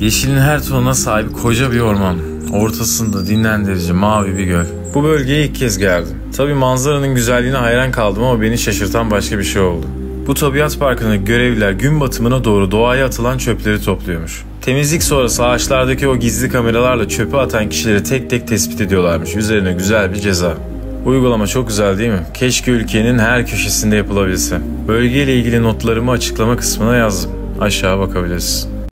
Yeşilin her tonuna sahip koca bir orman. Ortasında dinlendirici mavi bir göl. Bu bölgeye ilk kez geldim. Tabi manzaranın güzelliğine hayran kaldım ama beni şaşırtan başka bir şey oldu. Bu tabiat parkındaki görevliler gün batımına doğru doğaya atılan çöpleri topluyormuş. Temizlik sonrası ağaçlardaki o gizli kameralarla çöpü atan kişileri tek tek tespit ediyorlarmış. Üzerine güzel bir ceza. Uygulama çok güzel değil mi? Keşke ülkenin her köşesinde yapılabilse. Bölgeyle ilgili notlarımı açıklama kısmına yazdım. Aşağı bakabilirsin.